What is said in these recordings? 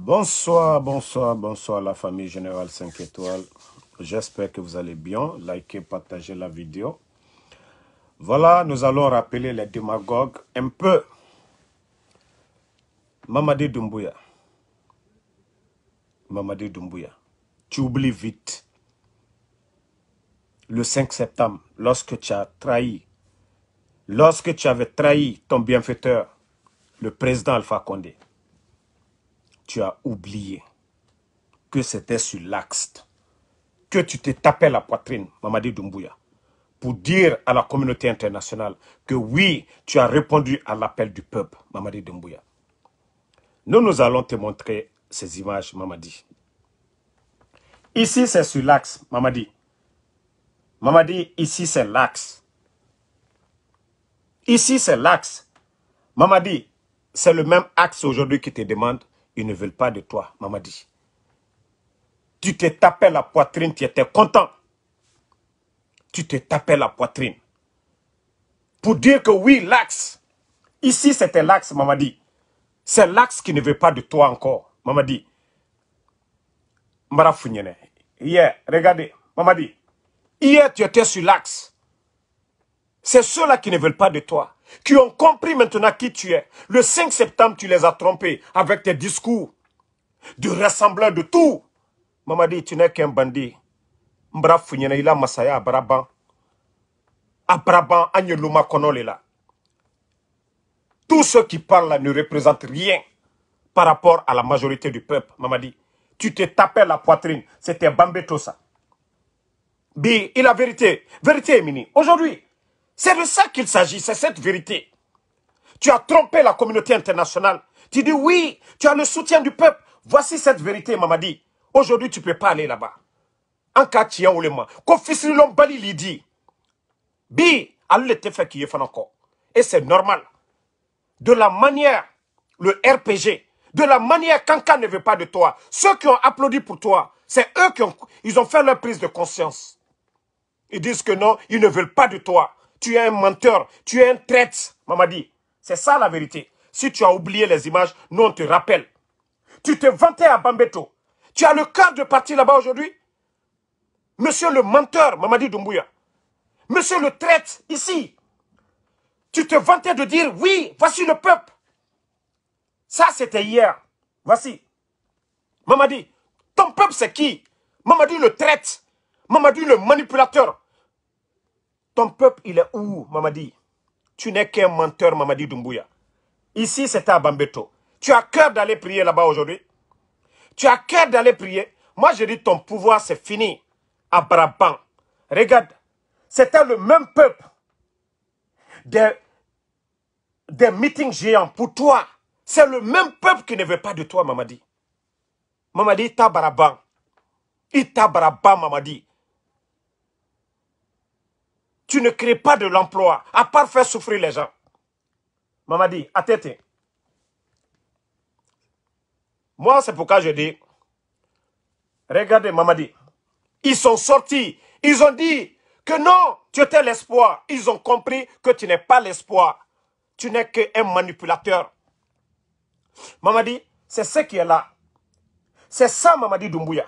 Bonsoir, bonsoir, bonsoir la famille Générale 5 étoiles. J'espère que vous allez bien. Likez, partagez la vidéo. Voilà, nous allons rappeler les démagogues un peu. Mamadi Doumbouya. Mamadi Doumbouya. Tu oublies vite. Le 5 septembre, lorsque tu as trahi, lorsque tu avais trahi ton bienfaiteur, le président Alpha Condé, tu as oublié que c'était sur l'axe, que tu t'es tapé la poitrine, Mamadi Doumbouya, pour dire à la communauté internationale que oui, tu as répondu à l'appel du peuple, Mamadi Doumbouya. Nous, nous allons te montrer ces images, Mamadi. Ici, c'est sur l'axe, Mamadi. Mamadi, ici, c'est l'axe. Ici, c'est l'axe. Mamadi, c'est le même axe aujourd'hui qui te demande ils ne veulent pas de toi, Mamadi. Tu t'es tapé la poitrine, tu étais content. Tu t'es tapé la poitrine. Pour dire que oui, l'axe. Ici, c'était l'axe, Mamadi. C'est l'axe qui ne veut pas de toi encore, Mamadi. Mara Founyene. Hier, regardez, Mamadi. Hier, tu étais sur l'axe. C'est ceux-là qui ne veulent pas de toi qui ont compris maintenant qui tu es. Le 5 septembre, tu les as trompés avec tes discours de rassembleur de tout. Mamadi, tu n'es qu'un bandit. Mbra funyana ila masaya abraban. Abraban anyeluma konole là. Tous ceux qui parlent là ne représentent rien par rapport à la majorité du peuple, Mamadi. Tu te tapais la poitrine. C'était Bambeto ça. Bi, il a vérité. Vérité, Mini. Aujourd'hui, c'est de ça qu'il s'agit, c'est cette vérité. Tu as trompé la communauté internationale. Tu dis oui, tu as le soutien du peuple. Voici cette vérité, Mamadi. Aujourd'hui, tu ne peux pas aller là-bas. En tien ou les mains. Kofi Bali lui dit. Bi, allez te fait qui est encore. Et c'est normal. De la manière, le RPG, de la manière qu'Anka ne veut pas de toi, ceux qui ont applaudi pour toi, c'est eux qui ont, ils ont fait leur prise de conscience. Ils disent que non, ils ne veulent pas de toi tu es un menteur, tu es un traître, Mamadi. C'est ça la vérité. Si tu as oublié les images, nous on te rappelle. Tu te vantais à Bambeto. Tu as le cœur de partir là-bas aujourd'hui? Monsieur le menteur, Mamadi Doumbouya. Monsieur le traître, ici. Tu te vantais de dire, oui, voici le peuple. Ça, c'était hier. Voici. Mamadi, ton peuple, c'est qui? Mamadi le traître. Mamadi le manipulateur. Ton peuple, il est où, Mamadi? Tu n'es qu'un menteur, Mamadi Doumbouya. Ici, c'est à Bambeto. Tu as cœur d'aller prier là-bas aujourd'hui? Tu as cœur d'aller prier? Moi, je dis, ton pouvoir, c'est fini. À Brabant. Regarde, c'était le même peuple. Des, des meetings géants pour toi. C'est le même peuple qui ne veut pas de toi, Mamadi. Mamadi, il t'a Brabant. Il t'a Brabant, Mamadi. Tu ne crées pas de l'emploi, à part faire souffrir les gens. Mamadi, à. Moi, c'est pourquoi je dis, regardez Mamadi, ils sont sortis, ils ont dit que non, tu étais l'espoir. Ils ont compris que tu n'es pas l'espoir. Tu n'es qu'un manipulateur. Mamadi, c'est ce qui est là. C'est ça, Mamadi Doumbouya.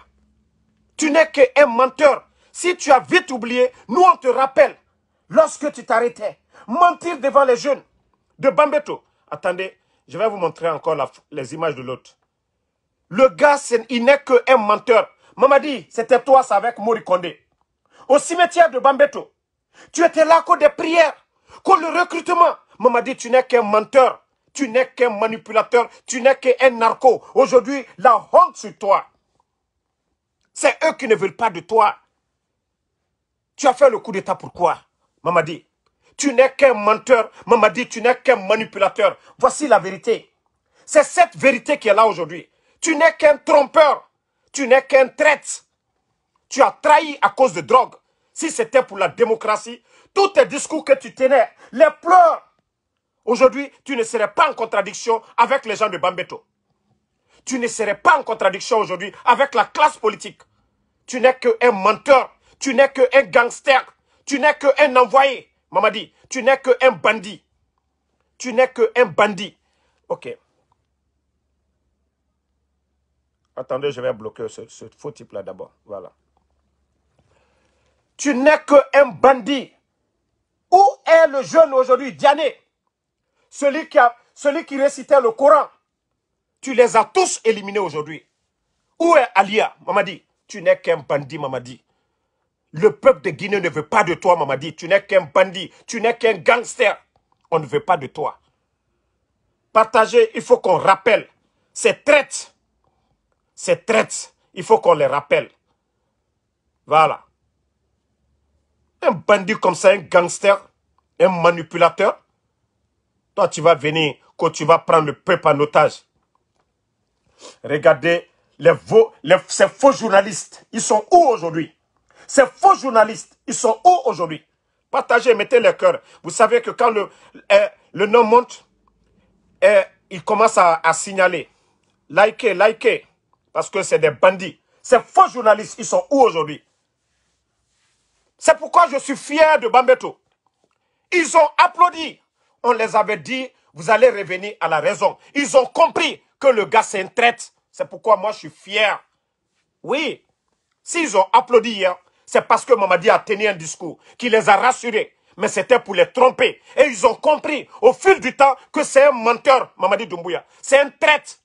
Tu n'es qu'un menteur. Si tu as vite oublié, nous on te rappelle lorsque tu t'arrêtais, mentir devant les jeunes de Bambeto. Attendez, je vais vous montrer encore les images de l'autre. Le gars, il n'est qu'un menteur. Mamadi, c'était toi, ça avec Mori Kondé. Au cimetière de Bambeto. Tu étais là qu'au des prières, qu'au le recrutement. Mamadi, tu n'es qu'un menteur. Tu n'es qu'un manipulateur. Tu n'es qu'un narco. Aujourd'hui, la honte sur toi. C'est eux qui ne veulent pas de toi. Tu as fait le coup d'état pourquoi? Mamadi, tu n'es qu'un menteur. Mamadi, tu n'es qu'un manipulateur. Voici la vérité. C'est cette vérité qui est là aujourd'hui. Tu n'es qu'un trompeur. Tu n'es qu'un traître. Tu as trahi à cause de drogue. Si c'était pour la démocratie, tous tes discours que tu tenais, les pleurs. Aujourd'hui, tu ne serais pas en contradiction avec les gens de Bambeto. Tu ne serais pas en contradiction aujourd'hui avec la classe politique. Tu n'es qu'un menteur. Tu n'es qu'un gangster. Tu n'es qu'un envoyé, Mamadi. Tu n'es qu'un bandit. Tu n'es qu'un bandit. Ok. Attendez, je vais bloquer ce, faux type-là d'abord. Voilà. Tu n'es qu'un bandit. Où est le jeune aujourd'hui, Diané celui qui, a, celui qui récitait le Coran. Tu les as tous éliminés aujourd'hui. Où est Alia, Mamadi? Tu n'es qu'un bandit, Mamadi. Le peuple de Guinée ne veut pas de toi, Mamadi. Tu n'es qu'un bandit. Tu n'es qu'un gangster. On ne veut pas de toi. Partager, il faut qu'on rappelle. Ces traites. Ces traites, il faut qu'on les rappelle. Voilà. Un bandit comme ça, un gangster, un manipulateur. Toi, tu vas venir, quand tu vas prendre le peuple en otage. Regardez, les, les ces faux journalistes, ils sont où aujourd'hui? Ces faux journalistes, ils sont où aujourd'hui? Partagez, mettez le cœur. Vous savez que quand le, eh, le nom monte, eh, il commence à, à signaler. Likez, likez. Parce que c'est des bandits. Ces faux journalistes, ils sont où aujourd'hui? C'est pourquoi je suis fier de Bambeto. Ils ont applaudi. On les avait dit, vous allez revenir à la raison. Ils ont compris que le gars, c'est un traite. C'est pourquoi moi, je suis fier. Oui, s'ils ont applaudi hier, c'est parce que Mamadi a tenu un discours qui les a rassurés. Mais c'était pour les tromper. Et ils ont compris au fil du temps que c'est un menteur, Mamadi Doumbouya. C'est un traite.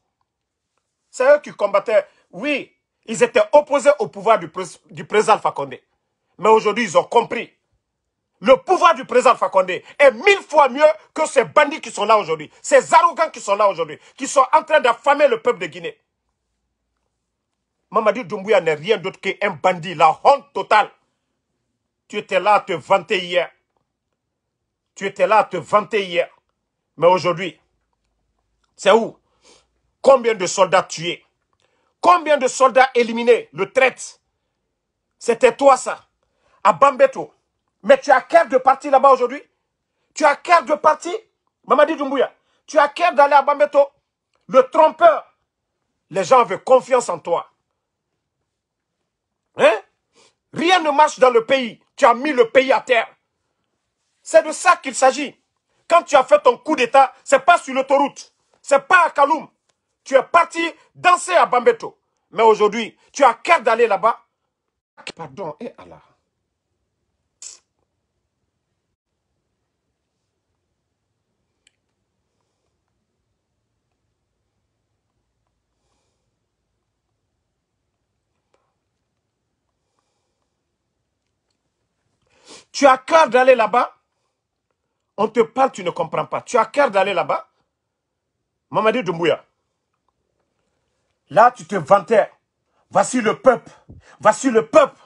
C'est eux qui combattaient. Oui, ils étaient opposés au pouvoir du, du président Condé. Mais aujourd'hui, ils ont compris. Le pouvoir du président Fakonde est mille fois mieux que ces bandits qui sont là aujourd'hui. Ces arrogants qui sont là aujourd'hui. Qui sont en train d'affamer le peuple de Guinée. Mamadi Doumbouya n'est rien d'autre qu'un bandit. La honte totale. Tu étais là à te vanter hier. Tu étais là à te vanter hier. Mais aujourd'hui, c'est où? Combien de soldats tués Combien de soldats éliminés? Le traite. C'était toi ça. À Bambeto. Mais tu as cœur de partir là-bas aujourd'hui? Tu as cœur de partir Mamadi Doumbouya, tu as cœur d'aller à Bambeto? Le trompeur. Les gens avaient confiance en toi. Hein Ne marche dans le pays. Tu as mis le pays à terre. C'est de ça qu'il s'agit. Quand tu as fait ton coup d'État, c'est pas sur l'autoroute. C'est pas à Kaloum. Tu es parti danser à Bambeto. Mais aujourd'hui, tu as cœur d'aller là-bas. Pardon, et Allah. Tu as cœur d'aller là-bas On te parle, tu ne comprends pas. Tu as cœur d'aller là-bas Mamadi Doumbouya. Là, tu te vantais. Voici le peuple. Voici le peuple.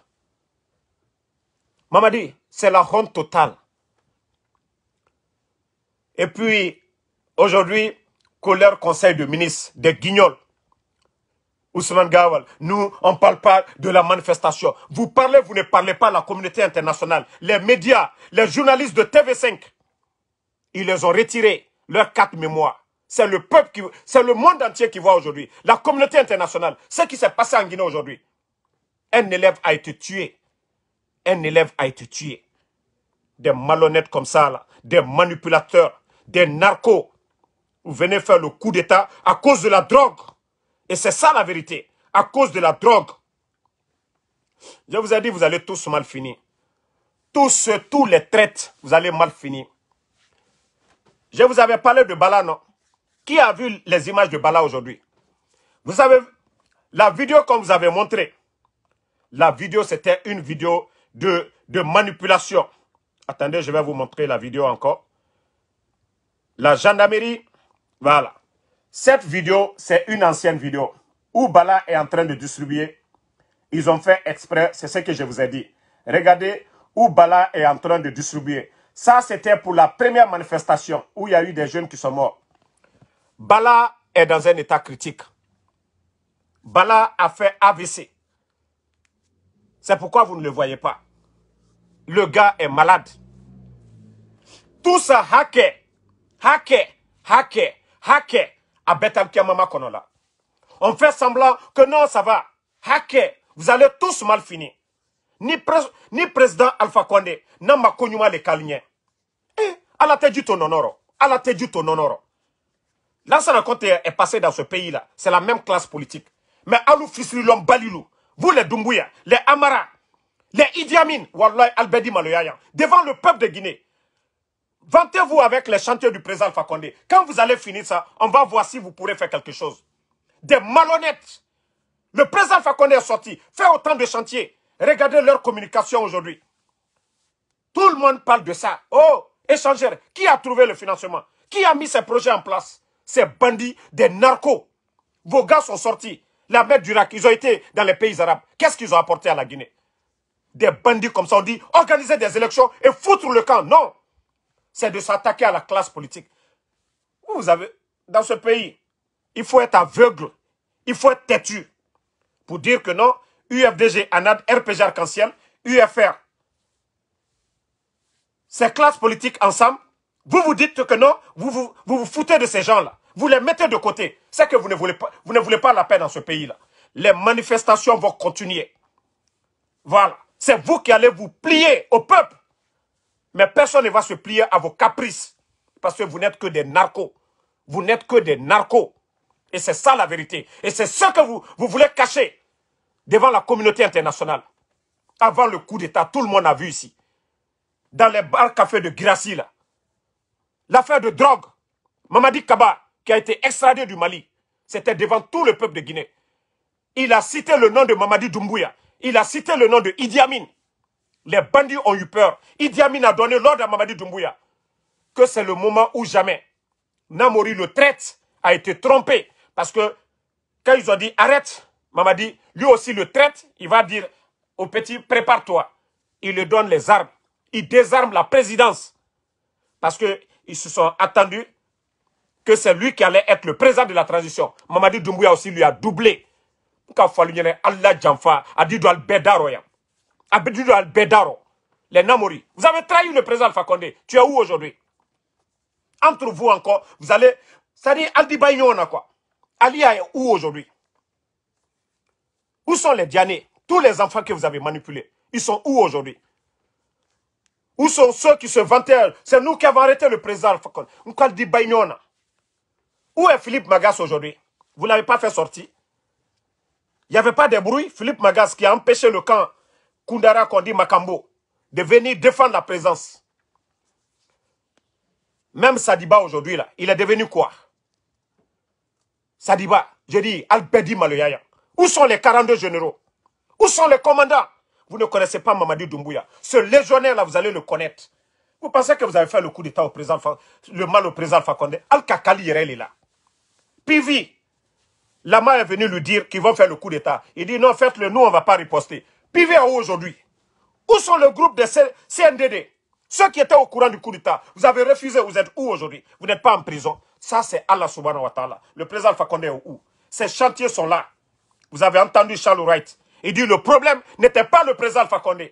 Mamadi, c'est la honte totale. Et puis, aujourd'hui, colère conseil de ministre des guignols. Ousmane Gawal, nous, on ne parle pas de la manifestation. Vous parlez, vous ne parlez pas à la communauté internationale. Les médias, les journalistes de TV5, ils les ont retirés, leurs quatre mémoires. C'est le peuple qui, c'est le monde entier qui voit aujourd'hui. La communauté internationale, ce qui s'est passé en Guinée aujourd'hui. Un élève a été tué. Un élève a été tué. Des malhonnêtes comme ça, là, des manipulateurs, des narcos. Vous venez faire le coup d'État à cause de la drogue. Et c'est ça la vérité. À cause de la drogue. Je vous ai dit, vous allez tous mal finir. Tous, tous les traites, vous allez mal finir. Je vous avais parlé de Bala, non? Qui a vu les images de Bala aujourd'hui? Vous savez, la vidéo qu'on vous avait montré, la vidéo, c'était une vidéo de, de manipulation. Attendez, je vais vous montrer la vidéo encore. La gendarmerie, voilà. Cette vidéo, c'est une ancienne vidéo où Bala est en train de distribuer. Ils ont fait exprès, c'est ce que je vous ai dit. Regardez où Bala est en train de distribuer. Ça, c'était pour la première manifestation où il y a eu des jeunes qui sont morts. Bala est dans un état critique. Bala a fait AVC. C'est pourquoi vous ne le voyez pas. Le gars est malade. Tout ça, hacker, hacker, hacker, hacker, à Betal Kiamama Konola. On fait semblant que non, ça va. Hacker, vous allez tous mal finir. Ni, ni président Alpha Condé, n'a ma konyuma le kalien. Eh, à la tête du tononoro. À la tête du tononoro. Lansana Conte est passé dans ce pays-là. C'est la même classe politique. Mais Alou Fisrilom Balilou, vous les Doumbouya, les Amara, les Idi Amin, Wallah Albedi Maloyaya, devant le peuple de Guinée, vantez-vous avec les chantiers du président Fakonde. Quand vous allez finir ça, on va voir si vous pourrez faire quelque chose. Des malhonnêtes. Le président Fakonde est sorti, fait autant de chantiers. Regardez leur communication aujourd'hui. Tout le monde parle de ça. Oh, échangeur, qui a trouvé le financement? Qui a mis ces projets en place? Ces bandits, des narcos. Vos gars sont sortis. La mer du ils ont été dans les pays arabes. Qu'est-ce qu'ils ont apporté à la Guinée? Des bandits comme ça, on dit organiser des élections et foutre le camp. Non C'est de s'attaquer à la classe politique. Vous avez, dans ce pays, il faut être aveugle. Il faut être têtu. Pour dire que non, UFDG, ANAD, RPG Arc-en-Ciel, UFR, ces classes politiques ensemble, vous vous dites que non, vous vous, vous, foutez de ces gens-là. Vous les mettez de côté. C'est que vous ne, voulez pas, vous ne voulez pas la paix dans ce pays-là. Les manifestations vont continuer. Voilà. C'est vous qui allez vous plier au peuple. Mais personne ne va se plier à vos caprices. Parce que vous n'êtes que des narcos. Vous n'êtes que des narcos. Et c'est ça la vérité. Et c'est ce que vous, vous voulez cacher devant la communauté internationale. Avant le coup d'État, tout le monde a vu ici. Dans les bars cafés de Girassi. L'affaire de drogue. Mamadi Kaba, qui a été extradé du Mali, c'était devant tout le peuple de Guinée. Il a cité le nom de Mamadi Doumbouya. Il a cité le nom de Idi Amin. Les bandits ont eu peur. Idi Amin a donné l'ordre à Mamadi Doumbouya que c'est le moment où jamais Namori le traite a été trompé. Parce que quand ils ont dit arrête, Mamadi, lui aussi le traite, il va dire au petit prépare-toi. Il lui donne les armes. Il désarme la présidence. Parce qu'ils se sont attendus que c'est lui qui allait être le président de la transition. Mamadi Doumbouya aussi lui a doublé. Allah. Abidou al-Bedaro. Les Namori. Vous avez trahi le président Fakonde. Tu es où aujourd'hui? Entre vous encore, vous allez... Ça dit Aldi quoi? Ali est où aujourd'hui? Où sont les Dianés Tous les enfants que vous avez manipulés. Ils sont où aujourd'hui? Où sont ceux qui se vantaient C'est nous qui avons arrêté le président Fakonde. Où est Philippe Magas aujourd'hui? Vous ne l'avez pas fait sortir? Il n'y avait pas de bruit? Philippe Magas qui a empêché le camp Kundara Kondi Makambo de venir défendre la présence. Même Sadiba aujourd'hui, là, il est devenu quoi? Sadiba, je dis, Albedi Maloyaya. Où sont les 42 généraux? Où sont les commandants? Vous ne connaissez pas Mamadi Doumbouya. Ce légionnaire-là, vous allez le connaître. Vous pensez que vous avez fait le coup d'état au président, le mal au président Fakonde Al-Kakali, il est là. Pivi, Lama est venu lui dire qu'ils vont faire le coup d'État. Il dit non, faites-le, nous, on ne va pas riposter. Où aujourd'hui Où sont le groupe de CNDD Ceux qui étaient au courant du coup d'État. Vous avez refusé, vous êtes où aujourd'hui? Vous n'êtes pas en prison. Ça, c'est Allah subhanahu wa ta'ala. Le président Fakonde est où? Ces chantiers sont là. Vous avez entendu Charles Wright. Il dit le problème n'était pas le président Fakonde.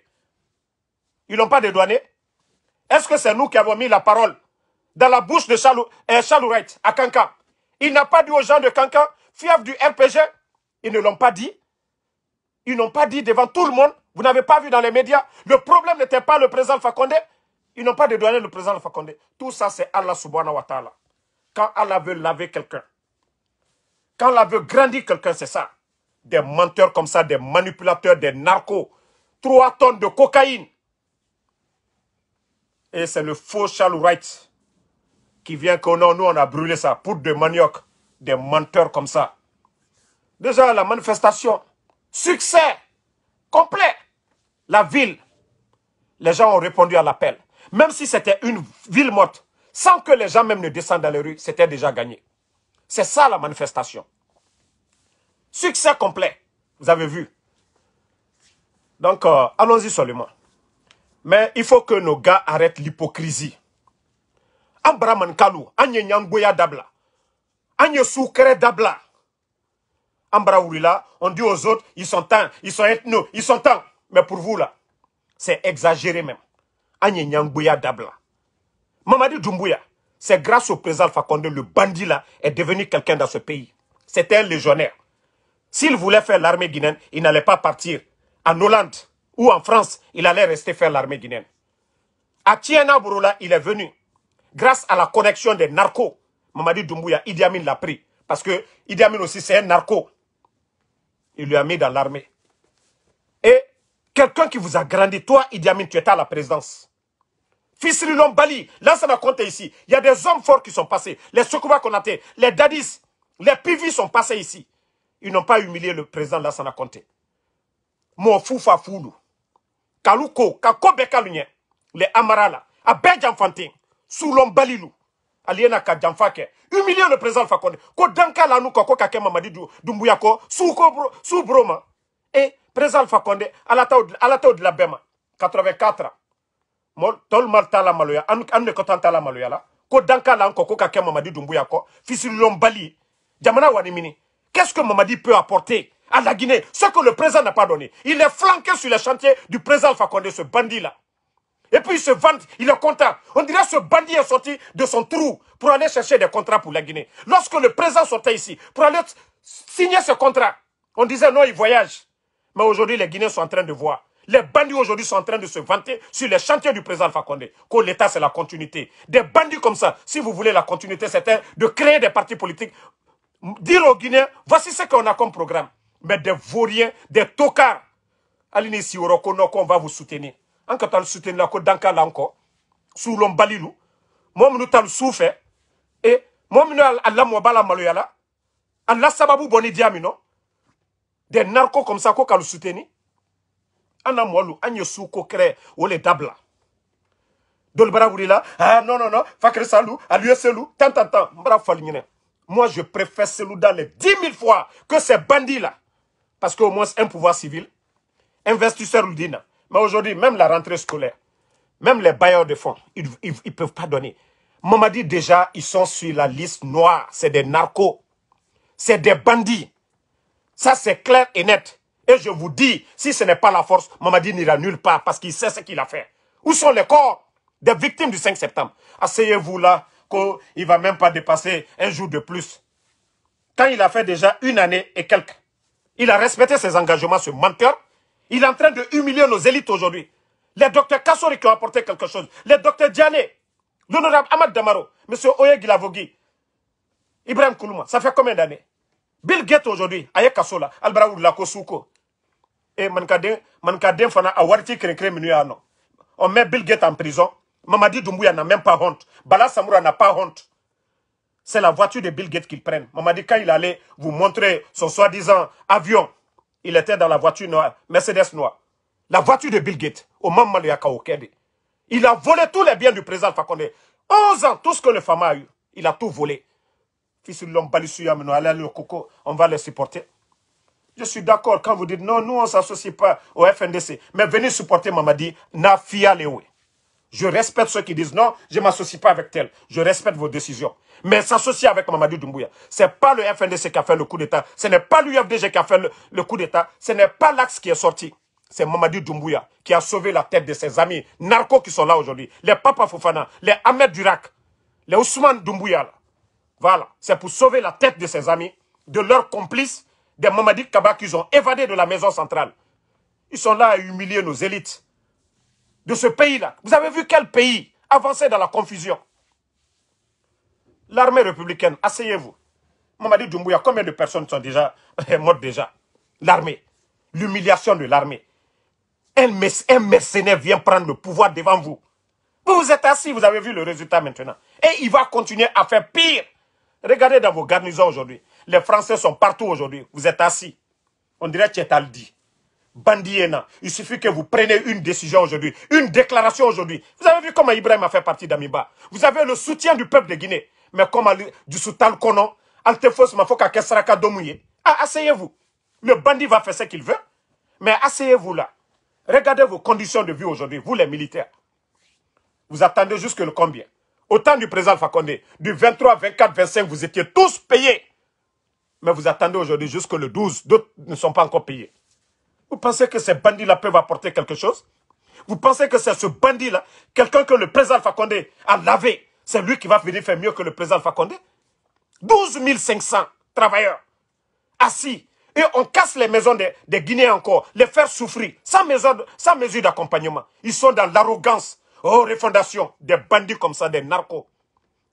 Ils n'ont pas dédouané Est-ce que c'est nous qui avons mis la parole dans la bouche de Charles, euh, Charles Wright à Kankan? Il n'a pas dit aux gens de Kankan fief du RPG, ils ne l'ont pas dit. Ils n'ont pas dit devant tout le monde. Vous n'avez pas vu dans les médias. Le problème n'était pas le président Fakonde. Ils n'ont pas dédouané le président Fakonde. Tout ça, c'est Allah subhanahu wa ta'ala. Quand Allah veut laver quelqu'un, quand Allah veut grandir quelqu'un, c'est ça. Des menteurs comme ça, des manipulateurs, des narcos. Trois tonnes de cocaïne. Et c'est le faux Charles Wright qui vient que non, nous on a brûlé ça pour de manioc des menteurs comme ça. Déjà, la manifestation, succès complet. La ville, les gens ont répondu à l'appel. Même si c'était une ville morte, sans que les gens même ne descendent dans les rues, c'était déjà gagné. C'est ça la manifestation. Succès complet. Vous avez vu. Donc, euh, allons-y seulement. Mais il faut que nos gars arrêtent l'hypocrisie. Ambraman Kalou, Dabla. Agne Soukere Dabla. Ambra on dit aux autres, ils sont temps, ils sont ethno, ils sont temps. Mais pour vous là, c'est exagéré même. Agne Dabla. Mamadi Doumbouya, c'est grâce au président Fakonde, le bandit là, est devenu quelqu'un dans ce pays. C'était un légionnaire. S'il voulait faire l'armée guinéenne, il n'allait pas partir en Hollande ou en France. Il allait rester faire l'armée guinéenne. À Tiena il est venu grâce à la connexion des narcos Mamadi Doumbouya, Idi Amin l'a pris. Parce que Idi Amin aussi, c'est un narco. Il lui a mis dans l'armée. Et quelqu'un qui vous a grandi, toi, Idi Amin, tu étais à la présidence. Fils Bali, là ça m'a compté ici. Il y a des hommes forts qui sont passés. Les Sokuba Konate, les Dadis, les Pivis sont passés ici. Ils n'ont pas humilié le président Lassana Conté. Mon foufa foulou. Kaluko, kako bekalunye. Les Amarala, a Benjamfantin, Soulon Balilou. Aliena ka jamfake. Humilier le président Fakonde. Ko danka la nou ko mamadi dumbuya ko bro, broma. Et président Fakonde à la de la Bema. 84 mo tol tala maloya an an ne ko maloya la. Ko danka la ko ko kake mamadi dumbuya ko bali. Jamana wani mini. Qu'est-ce que Mamadi peut apporter à la Guinée? Ce que le président n'a pas donné. Il est flanqué sur les chantiers du président Fakonde ce bandit là et puis il se vante, il est content. On dirait que ce bandit est sorti de son trou pour aller chercher des contrats pour la Guinée. Lorsque le président sortait ici pour aller signer ce contrat, on disait non, il voyage. Mais aujourd'hui, les Guinéens sont en train de voir. Les bandits aujourd'hui sont en train de se vanter sur les chantiers du président Fakonde. Que l'État, c'est la continuité. Des bandits comme ça, si vous voulez la continuité, c'était de créer des partis politiques. Dire aux Guinéens, voici ce qu'on a comme programme. Mais des vauriens, des tocards. Aline qu'on va vous soutenir an ka taa soutenir la ko danka la encore sulon balilu. Mo minnu tal suufɛ e mo minnu a lamɔ b'a la maloya la la sababu bɔ ni des narcos comme ça ko k'alu soutenir an na mɔlu an ye su ko kɛrɛ o le dabila ah non non non fakiri salu alu ye selu tant tant tant n bara moi je préfère Selou dans les dix mille fois que ces bandits là parce qu'au moins un pouvoir civil. Investisseur l'udina mais aujourd'hui, même la rentrée scolaire, même les bailleurs de fonds, ils ne peuvent pas donner. dit déjà, ils sont sur la liste noire. C'est des narcos. C'est des bandits. Ça, c'est clair et net. Et je vous dis, si ce n'est pas la force, Mamadi n'ira nulle part parce qu'il sait ce qu'il a fait. Où sont les corps des victimes du 5 septembre? Asseyez-vous là, qu'il ne va même pas dépasser un jour de plus. Quand il a fait déjà une année et quelques, il a respecté ses engagements, ce menteur, il est en train de humilier nos élites aujourd'hui. Les docteurs Kassori qui ont apporté quelque chose. Les docteurs Diane, l'honorable Ahmad Damaro, M. Oye Gilavogui, Ibrahim Koulouma, ça fait combien d'années? Bill Gates aujourd'hui, Aye Kassola, Albraoud Lakosouko. Et Mankaden, Mankaden Fana a warti krekre no. On met Bill Gates en prison. Mamadi Doumbouya n'a même pas honte. Bala Samoura n'a pas honte. C'est la voiture de Bill Gates qu'ils prennent. Mamadi, quand il allait vous montrer son soi-disant avion, il était dans la voiture noire, Mercedes noire. La voiture de Bill Gates, au moment de Il a volé tous les biens du président Fakonde. 11 ans, tout ce que le femme a eu, il a tout volé. Fils l'homme on va les supporter. Je suis d'accord quand vous dites non, nous on ne s'associe pas au FNDC. Mais venez supporter Mamadi, na fia lewe. Je respecte ceux qui disent non, je ne m'associe pas avec tel. Je respecte vos décisions. Mais s'associer avec Mamadou Doumbouya, ce n'est pas le FNDC qui a fait le coup d'État. Ce n'est pas l'UFDG qui a fait le, coup d'État. Ce n'est pas l'axe qui est sorti. C'est Mamadou Doumbouya qui a sauvé la tête de ses amis narcos qui sont là aujourd'hui. Les Papa Fofana, les Ahmed Durak, les Ousmane Doumbouya. Voilà. C'est pour sauver la tête de ses amis, de leurs complices, des Mamadi Kaba qu'ils ont évadé de la maison centrale. Ils sont là à humilier nos élites de ce pays-là. Vous avez vu quel pays avançait dans la confusion? L'armée républicaine, asseyez-vous. Mamadi Doumbouya, combien de personnes sont déjà mortes déjà? L'armée. L'humiliation de l'armée. Un, mercenaire vient prendre le pouvoir devant vous. Vous vous êtes assis, vous avez vu le résultat maintenant. Et il va continuer à faire pire. Regardez dans vos garnisons aujourd'hui. Les Français sont partout aujourd'hui. Vous êtes assis. On dirait Tchetaldi. Bandiena. Il suffit que vous preniez une décision aujourd'hui, une déclaration aujourd'hui. Vous avez vu comment Ibrahim a fait partie d'Amiba. Vous avez le soutien du peuple de Guinée. Mais comme du Soutal Kono, Altefos Mafoka Kesraka Domouye. Ah, asseyez-vous. Le bandit va faire ce qu'il veut. Mais asseyez-vous là. Regardez vos conditions de vie aujourd'hui, vous les militaires. Vous attendez jusque le combien? Au temps du président Fakonde, du 23, 24, 25, vous étiez tous payés. Mais vous attendez aujourd'hui jusque le 12. D'autres ne sont pas encore payés. Vous pensez que ces bandits-là peuvent apporter quelque chose? Vous pensez que c'est ce bandit-là, quelqu'un que le président Fakonde a lavé, c'est lui qui va venir faire mieux que le président Fakonde 12 500 travailleurs assis. Et on casse les maisons des, Guinéens encore, les faire souffrir, sans mesure, sans mesure d'accompagnement. Ils sont dans l'arrogance. Oh, refondation, des bandits comme ça, des narcos.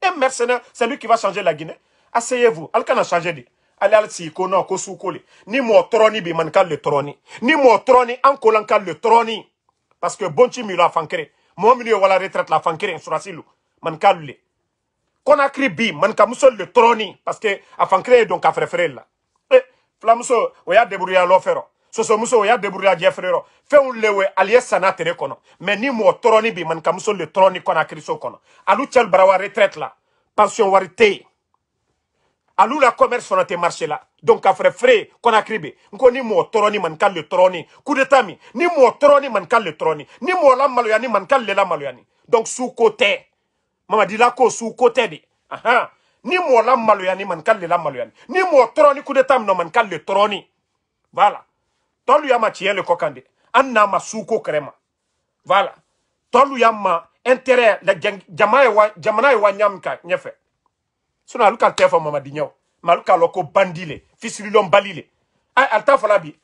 Un mercenaire, c'est lui qui va changer la Guinée. Asseyez-vous. Alcan a changé. Ale al si ko no ko su ko le. Ni mo troni bi le troni. Ni mo troni an ko lan kal le troni. Parce que bonchi mi la fankere. Mo mi wala retraite la fankere surasilu man kal le. Conakry bi man ka muso le troni. Parce que a fankere donc a frère la. Eh flamuso o ya débrouiller lo fero. Soso muso o ya débrouiller je frère fɛnw lewe ali ye sana tere kɔnɔ mais ni mɔgɔ tɔrɔni bi man ka muso le tɔrɔni Conakry so kɔnɔ alu cɛl barawa retraite la. Pension wari tɛ yen alu la commerce fana tɛ marché la donc ka fɛrɛ fere Conakry be ni mɔgɔ tɔrɔni man ka le tɔrɔni coup d'état mi. Ni mɔgɔ tɔrɔni man ka le ni mɔgɔ la ka le la donc suko tɛ mamadi la ko tɛ de ni la ka le la ni. Mi no man ka le tɔrɔni voilà. Tɔlu ya ma le kɔ kan voilà. Ya ma intérêt la jama wa jamana wa ɲam ka ɲɛfɛ sinon alu ka tɛ fɔ mamadi ɲɛw mais alu k'a lɔn ko bandi le bali le ali bi.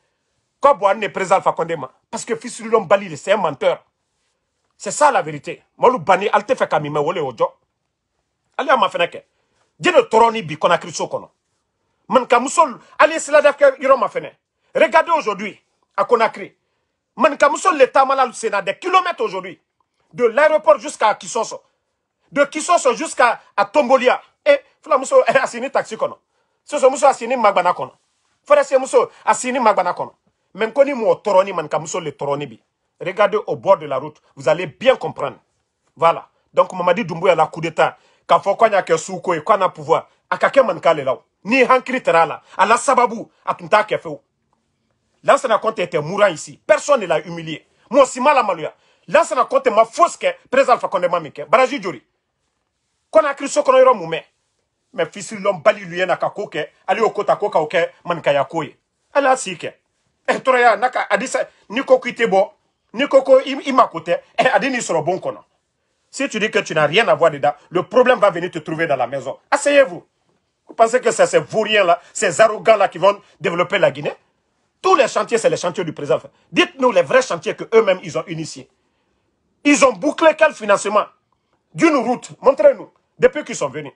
Ko bon ne alpha condé parce que fisirilɔn bali le c'est un menteur. C'est ça la vérité malu bani ali tɛ fɛ ka min mɛ o jɔ ale y'a ma fɛnɛ kɛ jene tɔrɔni bi kɔnakiri so kɔnɔ man ka muso ale ye silada kɛ yɔrɔ ma fɛnɛ regardez aujourd'hui à Conakry man ka muso le tamala le sénat des kilomètres aujourd'hui. De l'aéroport jusqu'à Kisoso de Kisoso jusqu'à à Tombolia et fula muso eh, asini taxi kono. Soso muso asini magbana kono. Fara se muso asini magbana kono. Mais koni mo toroni man ka muso le toroni bi. Regardez au bord de la route vous allez bien comprendre. Voilà. Donc Mamadi Doumbouya la coup d'état. K'a fɔ ko ɲa kɛ suko ye ko na pouvoir. A ka kɛ manikale la ni hankiri tɛra a la. A la sababu a tun t'a kɛ fewu Lansana Conte était mourant ici. Personne ne l'a humilié. Moi, si mal à Malouya. Lansana Conte m'a fausse que président Alpha Condé m'a mis que. Baraji Jori. Qu'on a cru ce qu'on a eu moumé. Mais fils l'homme bali lui n'a qu'à coque. Ali au kota koka oke mankaya koye. Elle a si que. Eh, toraya naka adisa ni bo. Ni. Eh, ni bon. Si tu dis que tu n'as rien à voir dedans, le problème va venir te trouver dans la maison. Asseyez-vous. Vous pensez que c'est ces vauriens-là, ces arrogants-là qui vont développer la Guinée? Tous les chantiers, c'est les chantiers du président. Dites-nous les vrais chantiers qu'eux-mêmes, ils ont initiés. Ils ont bouclé quel financement? D'une route. Montrez-nous. Depuis qu'ils sont venus.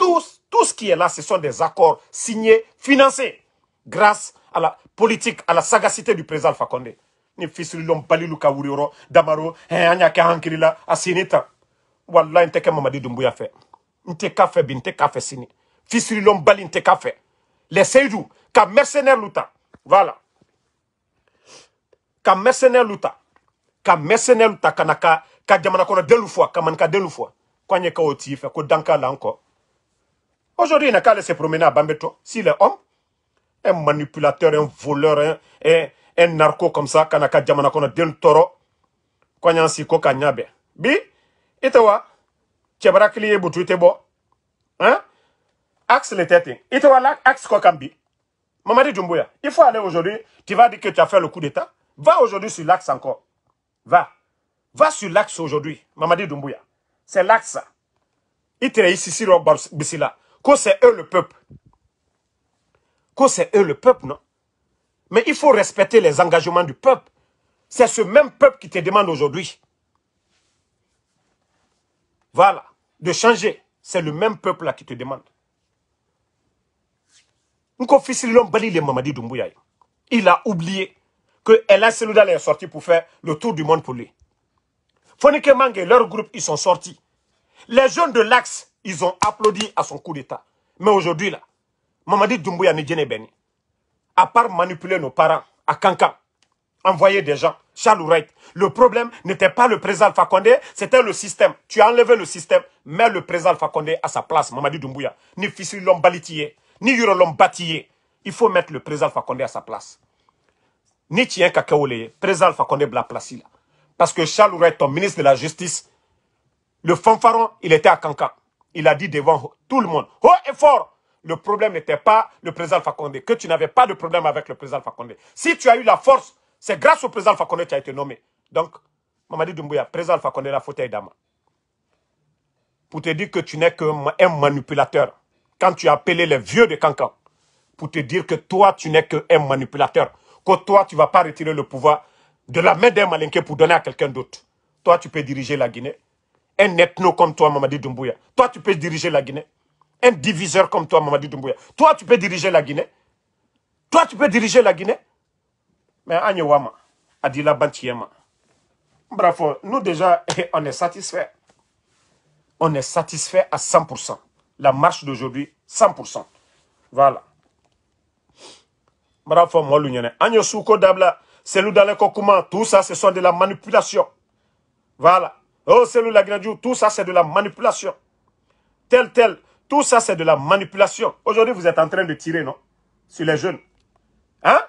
Tout, ce qui est là, ce sont des accords signés, financés. Grâce à la politique, à la sagacité du président Alpha Condé. Ni fisirilom balilu kawurioro, damaro, hein, anya ka hankirila, asinita. Wallah, inte ke mamadi dumbuya fait. Inte ka binte ka fait sini. Fisirilom bali inte ka fait. Les seydou, ka mercenaire luta. Voilà. Ka mercenaire luta. Ka mercenaire luta kana ka jamana delu fois, ka man ka delu fois. Fe ko danka encore. Aujourd'hui, il n'a qu'à se promener à Bambeto. S'il est homme, un manipulateur, un voleur, un, un, un narco comme ça, kana ka jamana kono delu toro. Kwanye si ko ka nyabe. Bi, itewa, chebra kliye butu ite bo. Hein? Axe le tête. Itewa là, axe ko kambi. Mamadi Doumbouya, il faut aller aujourd'hui. Tu vas dire que tu as fait le coup d'État. Va aujourd'hui sur l'axe encore. Va. Va sur l'axe aujourd'hui. Mamadi Doumbouya. C'est l'axe. Il te ici, là. Que c'est eux le peuple. Que c'est eux le peuple, non? Mais il faut respecter les engagements du peuple. C'est ce même peuple qui te demande aujourd'hui. Voilà. De changer. C'est le même peuple là qui te demande. Il a oublié que Ella Selouda est sorti pour faire le tour du monde pour lui. Fonike Mange, leur groupe, ils sont sortis. Les jeunes de l'Axe, ils ont applaudi à son coup d'État. Mais aujourd'hui, là, Mamadi Doumbouya n'est Beni. À part manipuler nos parents à Kankan, envoyer des gens, Charles Wright. Le problème n'était pas le président Alpha Condé, c'était le système. Tu as enlevé le système, mets le président Alpha Condé à sa place, Mamadi Doumbouya. Ni Fissi Lombalitié, ni Yurolom Batiye. Il faut mettre le président Alpha Condé à sa place. Ni Tien Kakaole, président Alpha Condé la place là. Parce que Charles Wright, ton ministre de la Justice, le fanfaron, il était à Kankan. Il a dit devant tout le monde, haut et fort, le problème n'était pas le président Condé, que tu n'avais pas de problème avec le président Condé. Si tu as eu la force, c'est grâce au président Condé que tu as été nommé. Donc, Mamadi Doumbouya, président Condé, la fauteuil d'Ama. Pour te dire que tu n'es qu'un manipulateur. Quand tu as appelé les vieux de Kankan, pour te dire que toi, tu n'es qu'un manipulateur. Que toi, tu ne vas pas retirer le pouvoir de la main d'un malinqué pour donner à quelqu'un d'autre. Toi, tu peux diriger la Guinée. Un ethno comme toi, Mamadi Doumbouya. Toi, tu peux diriger la Guinée. Un diviseur comme toi, Mamadi Doumbouya. Toi, tu peux diriger la Guinée. Toi, tu peux diriger la Guinée. Mais Agnewama, Adila Bantiema. Bravo, nous déjà, on est satisfait. On est satisfait à 100%. La marche d'aujourd'hui, 100%. Voilà. Bravo, moi. Agno Souko Dabla, Selou Dalé Kokuma, tout ça, ce sont de la manipulation. Voilà. Oh, Selou Lagradjou, tout ça, c'est de la manipulation. Tel, tel, tout ça, c'est de la manipulation. Aujourd'hui, vous êtes en train de tirer, non? Sur les jeunes. Hein?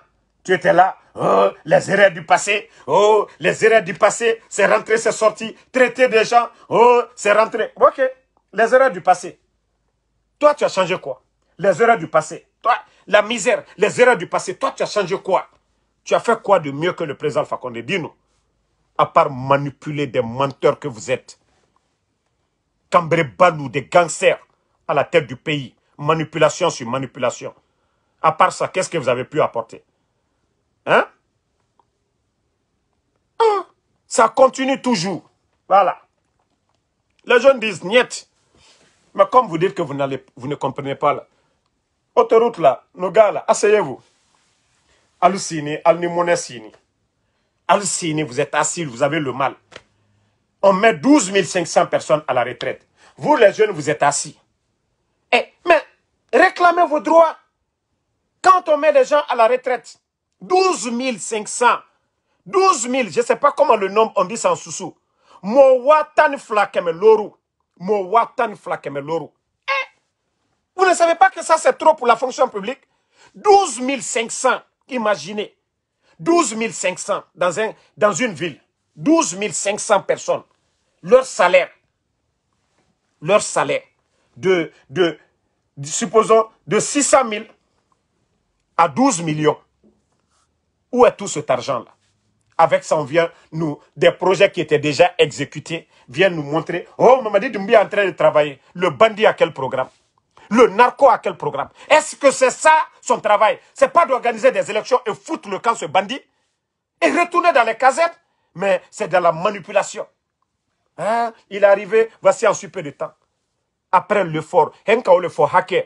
Tu étais là. Oh, les erreurs du passé. Oh, les erreurs du passé. C'est rentré, c'est sorti. Traiter des gens. Oh, c'est rentré. Ok. Les erreurs du passé. Toi, tu as changé quoi? Les erreurs du passé. Toi, la misère, les erreurs du passé. Toi, tu as changé quoi? Tu as fait quoi de mieux que le président Fakonde? Dis-nous. À part manipuler des menteurs que vous êtes. Cambré Balou, des gangsters à la tête du pays. Manipulation sur manipulation. À part ça, qu'est-ce que vous avez pu apporter? Hein? Ah, Ça continue toujours. Voilà. Les jeunes disent niet. Mais comme vous dites que vous, vous ne comprenez pas, là, autoroute là, nos gars là, asseyez-vous. Alucini, Alnimonesini. Alucini, vous êtes assis, vous avez le mal. On met 12 500 personnes à la retraite. Vous les jeunes, vous êtes assis. Eh, mais réclamez vos droits. Quand on met des gens à la retraite, 12 500, 12 000, je ne sais pas comment le nombre, on dit ça en sous Mo watan flakeme loru. Mo watan flakeme loru. Eh, vous ne savez pas que ça c'est trop pour la fonction publique? 12 500, imaginez. 12 500 dans, un, dans une ville. 12 500 personnes. Leur salaire. Leur salaire. De, de, supposons, de 600 000 à 12 millions. Où est tout cet argent-là? Avec ça, on vient nous, des projets qui étaient déjà exécutés, viennent nous montrer, oh, Mamadi Doumbia est en train de travailler. Le bandit a quel programme? Le narco a quel programme? Est-ce que c'est ça son travail? C'est pas d'organiser des élections et foutre le camp ce bandit et retourner dans les casernes Mais c'est de la manipulation. Hein? Il est arrivé, voici en super de temps. Après l'effort, le fort hacker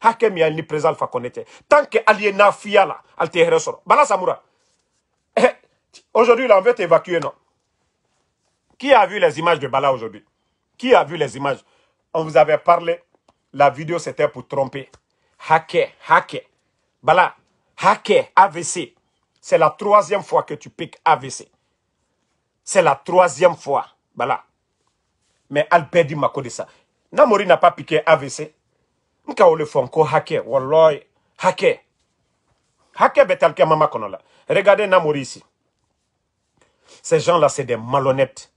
hake mi ni président fa konete tant que aliena fia là al te bala samura eh, aujourd'hui là on veut t'évacuer non? Qui a vu les images de Bala aujourd'hui? Qui a vu les images? On vous avait parlé la vidéo c'était pour tromper. Hacker hacker. Bala hacker AVC c'est la troisième fois que tu piques AVC c'est la troisième fois. Bala mais Albert dit ça. Namori n'a pas piqué AVC nka le fɔ ko hakɛ wallahi. Hakɛ bɛ tali mama kɔnɔ la. Regardez Namori ici. Ces gens là c'est des malhonnêtes.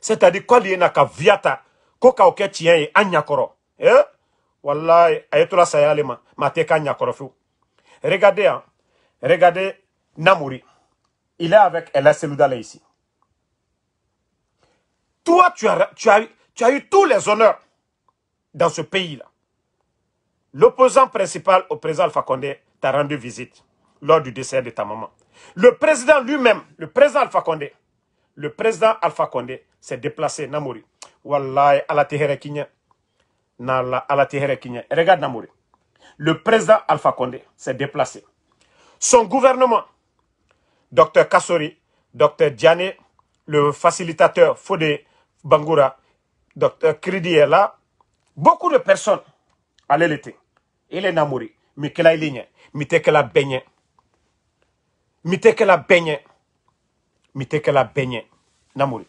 C'est-à-dire k'ale ye na ka viya ta ko k'aw kɛ tiɲɛ ye an ɲakɔrɔ eh? Wallahi a ye ma regardez hein. Regardez Namori il est avec Ella ici. Toi tu as, eu tous les honneurs dans ce pays là L'opposant principal au président Alpha Condé t'a rendu visite lors du décès de ta maman. Le président lui-même, le président Alpha Condé, le président Alpha Condé s'est déplacé, Namouri. Wallahi, à la Regarde Namouri. Le président Alpha Condé s'est déplacé. Son gouvernement, Dr Kassori, Dr Diane, le facilitateur Fodé Bangoura, Dr Kridi est là. Beaucoup de personnes allaient l'été ile namuri mi kela ilinye mi te kela benye mi te kela benye mi te kela benye namuri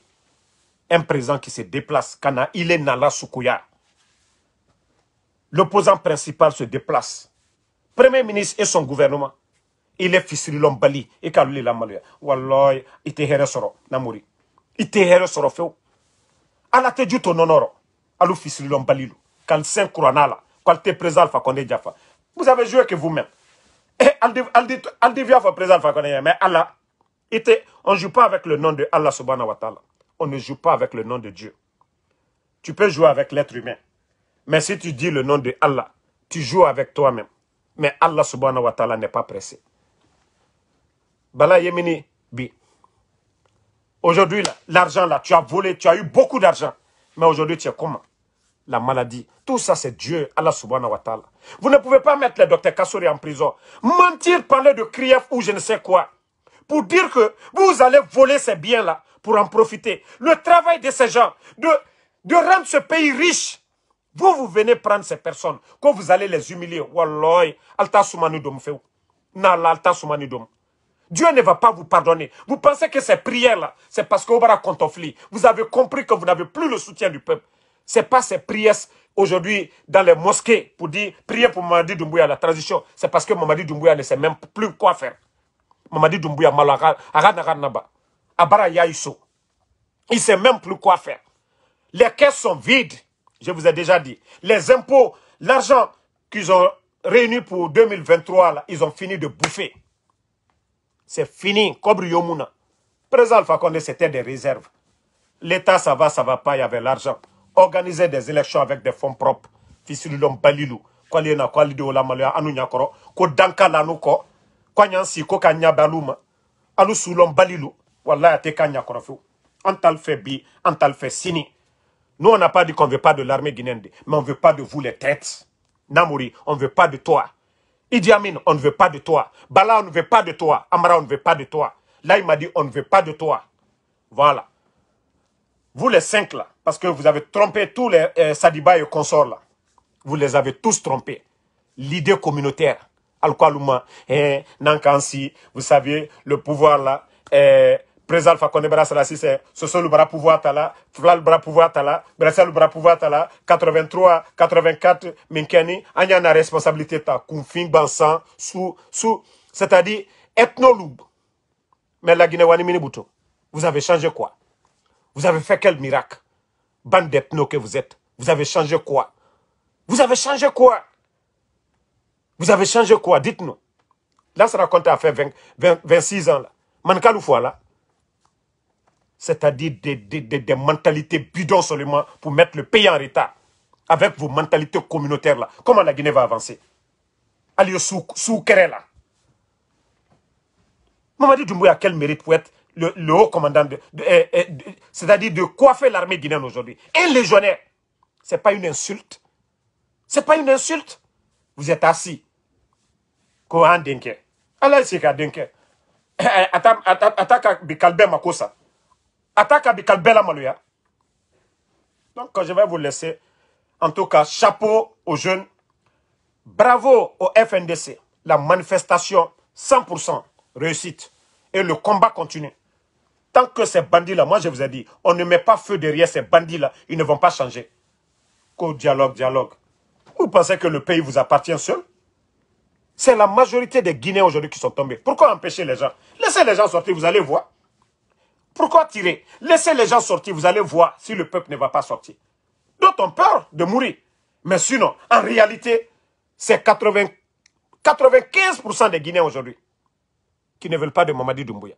un président qui se déplace kana ile nala sukuya l'opposant principal se déplace premier ministre et son gouvernement il est fisirilon bali e ka lula maluya wallahi ite here soro namuri ite here soro few ala te juto nonoro alu fisirilon balilu kan sen kuranala qualité président Alpha Condé Jaffa. Vous avez joué que vous-même. Et via président Alpha Condé, mais Allah, on ne joue pas avec le nom de Allah subhanahu wa ta'ala. On ne joue pas avec le nom de Dieu. Tu peux jouer avec l'être humain. Mais si tu dis le nom de Allah, tu joues avec toi-même. Mais Allah subhanahu wa ta'ala n'est pas pressé. Bala Yemini Bi. Aujourd'hui, l'argent là, tu as volé, tu as eu beaucoup d'argent. Mais aujourd'hui, tu es comment? La maladie. Tout ça, c'est Dieu, Allah subhanahu wa ta'ala. Vous ne pouvez pas mettre le docteur Kassouri en prison. Mentir, parler de Krief ou je ne sais quoi. Pour dire que vous allez voler ces biens-là pour en profiter. Le travail de ces gens, de, de rendre ce pays riche. Vous, vous venez prendre ces personnes, quand vous allez les humilier. Alta alta. Dieu ne va pas vous pardonner. Vous pensez que ces prières-là, c'est parce que vous avez compris que vous n'avez plus le soutien du peuple. Ce n'est pas ces prières aujourd'hui dans les mosquées pour dire prier pour Mamadi Doumbouya, la transition. C'est parce que Mamadi Doumbouya ne sait même plus quoi faire. Mamadi Doumbouya, Malaka, Naba, Abara Yaïso. Il ne sait même plus quoi faire. Les caisses sont vides. Je vous ai déjà dit. Les impôts, l'argent qu'ils ont réuni pour 2023, là, ils ont fini de bouffer. C'est fini. Kobri Yomuna. Président Alpha c'était des réserves. L'État, ça va, ça va pas, il y avait l'argent. Organiser des élections avec des fonds propres. Fisilulom Balilou. Kwali na kwali de ola malaya anu nyakoro. Ko danka lanu ko. Kwa nyansi ko kanya baluma. Alu sulom Balilou. Wallah, te kanya koro On t'a fait bi, fait sini. Nous, on n'a pas dit qu'on ne veut pas de l'armée guinéenne, mais on ne veut pas de vous les têtes. Namouri, on ne veut pas de toi. Idi Amin, on ne veut pas de toi. Bala, on ne veut pas de toi. Amara, on ne veut pas de toi. Là, il m'a dit, on ne veut pas de toi. Voilà. Vous les cinq là, parce que vous avez trompé tous les euh, Sadiba et consorts là. Vous les avez tous trompés. L'idée communautaire. Al-Kwalouma, eh, Nankansi, vous savez, le pouvoir là, président Condé Bara Salassi, c'est Soso le bras pouvoir tala, Flal bras pouvoir tala, Bressa le bras pouvoir tala, 83, 84, Minkeni, Anya na responsabilité ta, Bansan, sous, sous, c'est-à-dire, ethnoloube. Mais la Guinée Wani Minibuto, vous avez changé quoi? Vous avez fait quel miracle? Bande d'ethno que vous êtes, vous avez changé quoi? Vous avez changé quoi? Vous avez changé quoi? Dites-nous. Là, ça raconte à faire 20, 26 ans là. Mankalou là c'est-à-dire des, mentalités bidons seulement pour mettre le pays en retard. Avec vos mentalités communautaires là. Comment la Guinée va avancer Allez sous, sous là. Mamadi Doumbouya a quel mérite pour être le, haut commandant de, eh, eh, c'est-à-dire de coiffer l'armée guinéenne aujourd'hui. Un légionnaire. C'est pas une insulte. C'est pas une insulte. Vous êtes assis. Kohan Denke. Allah c'est Denke. Attaque Bikalbe Makosa. Attaque Abikal Bella Malouya. Donc, je vais vous laisser, en tout cas, chapeau aux jeunes. Bravo au FNDC. La manifestation, 100% réussite. Et le combat continue. Tant que ces bandits-là, moi je vous ai dit, on ne met pas feu derrière ces bandits-là, ils ne vont pas changer. Qu'au dialogue, dialogue. Vous pensez que le pays vous appartient seul? C'est la majorité des Guinéens aujourd'hui qui sont tombés. Pourquoi empêcher les gens? Laissez les gens sortir, vous allez voir. Pourquoi tirer? Laissez les gens sortir, vous allez voir si le peuple ne va pas sortir. D'autres ont peur de mourir. Mais sinon, en réalité, c'est 95% des Guinéens aujourd'hui qui ne veulent pas de Mamadi Doumbouya.